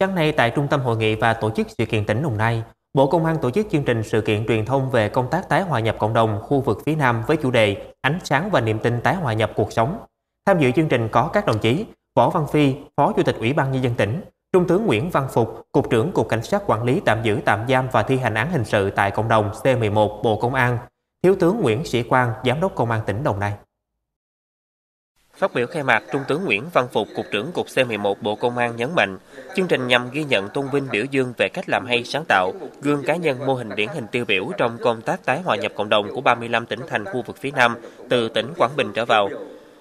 Sáng nay tại Trung tâm Hội nghị và Tổ chức Sự kiện tỉnh Đồng Nai, Bộ Công an tổ chức chương trình sự kiện truyền thông về công tác tái hòa nhập cộng đồng khu vực phía Nam với chủ đề Ánh sáng và niềm tin tái hòa nhập cuộc sống. Tham dự chương trình có các đồng chí Võ Văn Phi, Phó Chủ tịch Ủy ban Nhân dân tỉnh, Trung tướng Nguyễn Văn Phục, Cục trưởng Cục Cảnh sát Quản lý tạm giữ tạm giam và thi hành án hình sự tại cộng đồng C11 Bộ Công an, Thiếu tướng Nguyễn Sĩ Quang, Giám đốc Công an tỉnh Đồng Nai. Phát biểu khai mạc, Trung tướng Nguyễn Văn Phục, Cục trưởng Cục C11 Bộ Công an nhấn mạnh, chương trình nhằm ghi nhận tôn vinh biểu dương về cách làm hay sáng tạo, gương cá nhân mô hình điển hình tiêu biểu trong công tác tái hòa nhập cộng đồng của 35 tỉnh thành khu vực phía Nam, từ tỉnh Quảng Bình trở vào.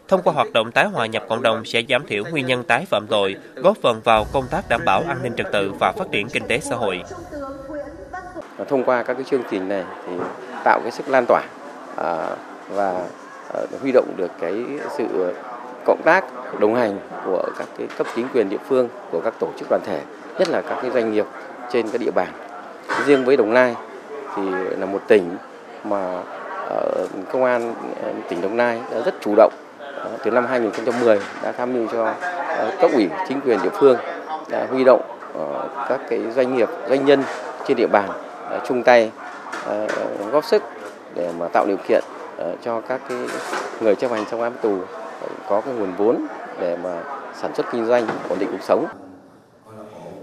Thông qua hoạt động tái hòa nhập cộng đồng sẽ giảm thiểu nguyên nhân tái phạm tội, góp phần vào công tác đảm bảo an ninh trật tự và phát triển kinh tế xã hội. Thông qua các cái chương trình này thì tạo cái sức lan tỏa à, và Ờ, huy động được cái sự cộng tác, đồng hành của các cái cấp chính quyền địa phương, của các tổ chức đoàn thể, nhất là các cái doanh nghiệp trên các địa bàn. Riêng với đồng nai thì là một tỉnh mà ờ, công an ờ, tỉnh đồng nai đã rất chủ động. Từ năm 2010 đã tham mưu cho cấp ủy chính quyền địa phương đã huy động các cái doanh nghiệp, doanh nhân trên địa bàn chung tay góp sức để mà tạo điều kiện Ờ, cho các cái người chấp hành xong án tù có cái nguồn vốn để mà sản xuất kinh doanh, ổn định cuộc sống.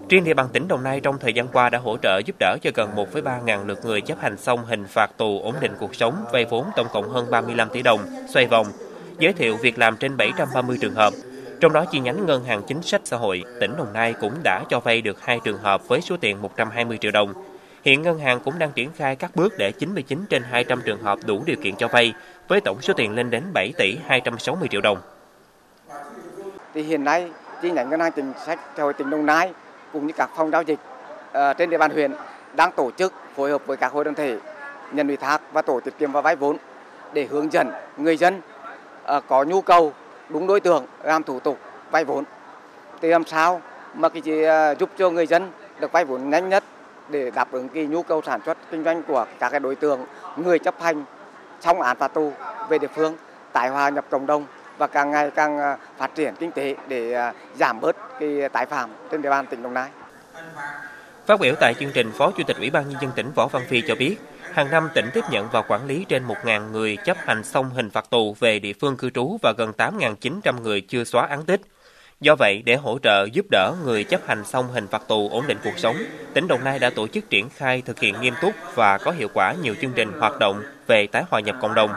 Riêng địa bàn tỉnh Đồng Nai trong thời gian qua đã hỗ trợ giúp đỡ cho gần 1,3 ngàn lượt người chấp hành xong hình phạt tù ổn định cuộc sống, vay vốn tổng cộng hơn 35 tỷ đồng, xoay vòng, giới thiệu việc làm trên 730 trường hợp. Trong đó chi nhánh Ngân hàng Chính sách Xã hội, tỉnh Đồng Nai cũng đã cho vay được hai trường hợp với số tiền 120 triệu đồng, Hiện ngân hàng cũng đang triển khai các bước để 99 trên 200 trường hợp đủ điều kiện cho vay, với tổng số tiền lên đến 7 tỷ 260 triệu đồng. Thì hiện nay, chi nhánh ngân hàng chính sách xã hội tỉnh Đồng Nai cũng như các phòng giao dịch uh, trên địa bàn huyện đang tổ chức phối hợp với các hội đoàn thể nhận ủy thác và tổ tiết kiệm và vay vốn để hướng dẫn người dân uh, có nhu cầu đúng đối tượng làm thủ tục vay vốn thì làm sao mà cái uh, giúp cho người dân được vay vốn nhanh nhất để đáp ứng cái nhu cầu sản xuất kinh doanh của các cái đối tượng người chấp hành xong án phạt tù về địa phương tái hòa nhập cộng đồng và càng ngày càng à, phát triển kinh tế để à, giảm bớt cái tái phạm trên địa bàn tỉnh Đồng Nai. Phát biểu tại chương trình, Phó Chủ tịch Ủy ban Nhân dân tỉnh Võ Văn Phi cho biết, hàng năm tỉnh tiếp nhận và quản lý trên 1.000 người chấp hành xong hình phạt tù về địa phương cư trú và gần 8.900 người chưa xóa án tích. Do vậy, để hỗ trợ giúp đỡ người chấp hành xong hình phạt tù ổn định cuộc sống, tỉnh Đồng Nai đã tổ chức triển khai thực hiện nghiêm túc và có hiệu quả nhiều chương trình hoạt động về tái hòa nhập cộng đồng.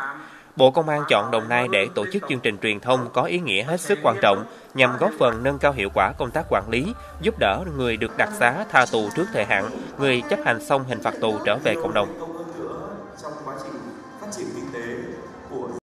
Bộ Công an chọn Đồng Nai để tổ chức chương trình truyền thông có ý nghĩa hết sức quan trọng nhằm góp phần nâng cao hiệu quả công tác quản lý, giúp đỡ người được đặc xá tha tù trước thời hạn, người chấp hành xong hình phạt tù trở về cộng đồng.